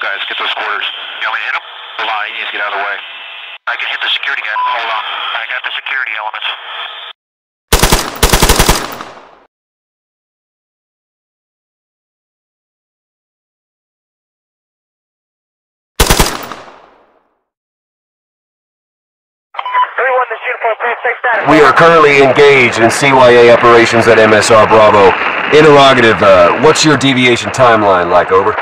guys, get those quarters. You want me to hit them? The line, you to get out of the way. I can hit the security guy. Hold on. I got the security elements. We are currently engaged in CYA operations at MSR Bravo. Interrogative, uh, what's your deviation timeline like, over?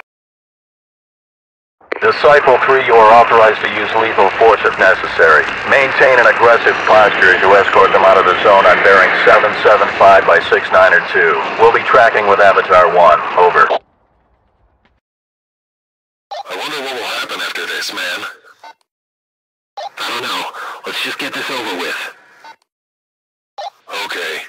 Disciple 3, you are authorized to use lethal force if necessary. Maintain an aggressive posture as you escort them out of the zone on bearing 775 by 6902. We'll be tracking with Avatar 1. Over. I wonder what will happen after this, man. I don't know. Let's just get this over with. Okay.